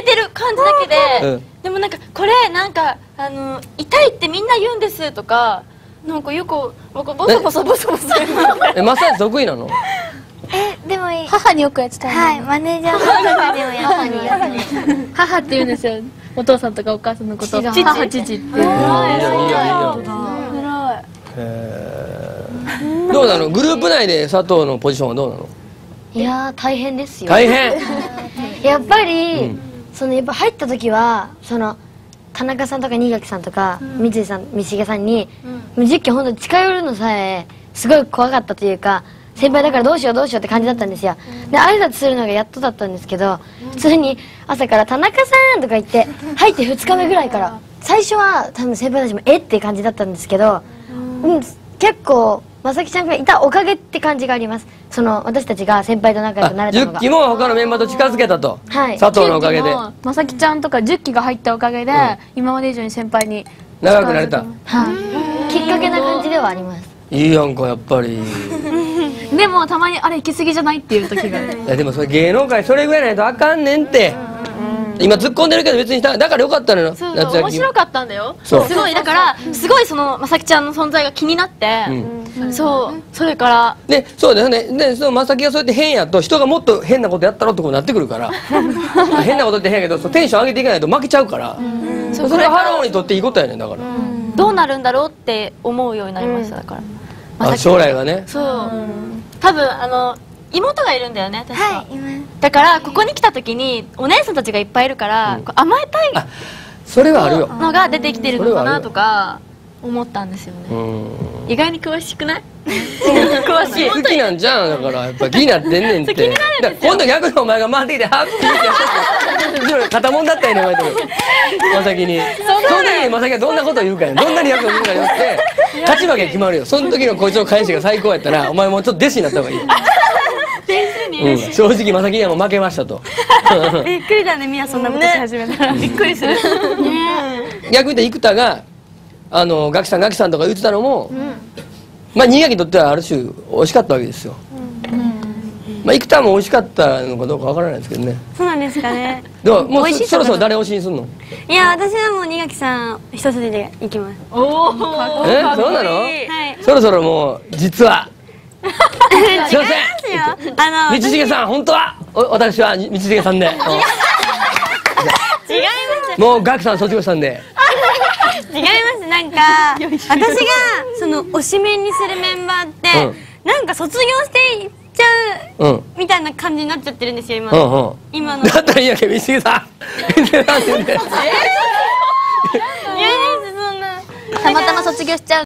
めてる感じだけで、うん。でもなんかこれなんかあの痛いってみんな言うんですとかなんかよくなんかボソボソボソボソえマッサージ得意なの？えでもいい。母によくやってたはいマネージャーさんとかでもやったりや母って言うんですよ。お父さんとかお母さんのこと。父母父って。言ういいよいどうなの？グループ内で佐藤のポジションはどうなの？いやー大変ですよ。大変。やっぱり、うんそのやっぱ入った時はその田中さんとか新垣さんとか、三井さん三重さんに、もう実況本当に近寄るのさえすごい怖かったというか先輩だからどうしようどうしようって感じだったんですよ。で挨拶するのがやっとだったんですけど普通に朝から「田中さん!」とか言って 入って2日目ぐらいから最初は多分先輩たちも「え？っ?」て感じだったんですけど、うん、結構まさきちゃんがいたおかげって感じがあります。その私たちが先輩と仲良くなれたのが。10期も他のメンバーと近づけたと、はい。佐藤のおかげで。まさきちゃんとか10期が入ったおかげで、今まで以上に先輩に長くなれた。はい、きっかけな感じではあります。いいやんかやっぱり。でもたまにあれ行き過ぎじゃないっていう時が。いやでもそれ芸能界それぐらいないとあかんねんって。今突っ込んでるけど別にだだからよかったのよ。面白かったんだよ。そう。すごいだからすごいそのまさきちゃんの存在が気になって、そう。それから。でそうですね。でその正木がそうやって変やと人がもっと変なことやったろってことになってくるから。変なことって変やけどそうテンション上げていかないと負けちゃうから、それはハローにとっていいことやねんだから、どうなるんだろうって思うようになりましただから、将来がね。そう、多分あの妹がいるんだよね確か、はい今だからここに来た時にお姉さんたちがいっぱいいるから、こう甘えたいあそれはあるよ。のが出てきてるのかなとか思ったんですよね、うん。意外に詳しくない？詳しい。好きなんじゃん。だからやっぱ気になってんねんって。気になるんですよ。だから今度逆にお前が回ってきてハッピーって後ろで肩もんだったよねお前とまさきに。その時にまさきがどんなこと言うかや。んどんなリアクションするかによって。勝ち負け決まるよ。その時のこいつの返しが最高やったらお前もうちょっと弟子になった方がいい。うん、正直まさきにはもう負けましたと。びっくりだねみやそんなことし始めたら、びっくりする。逆に言って生田があのガキさんガキさんとか言ってたのも、まあ新垣にとってはある種美味しかったわけですよ、まあ生田も美味しかったのかどうかわからないですけどね。そうなんですかね。でももうそそろそろ誰推しにすんの？いや私はもう新垣さん一筋でいきます。おおえ？そうなの？はい。そろそろもう実は。すいません。あの道重さん本当は？お私は道重さんで。違います。もうガキさん卒業したんで。違いますなんか 私がその推しメンにするメンバーって、うん。なんか卒業していっちゃううん。みたいな感じになっちゃってるんですよ今、うんうん。今の。だったらいいやけど道重さん嫌ですそんな。たまたま卒業しちゃう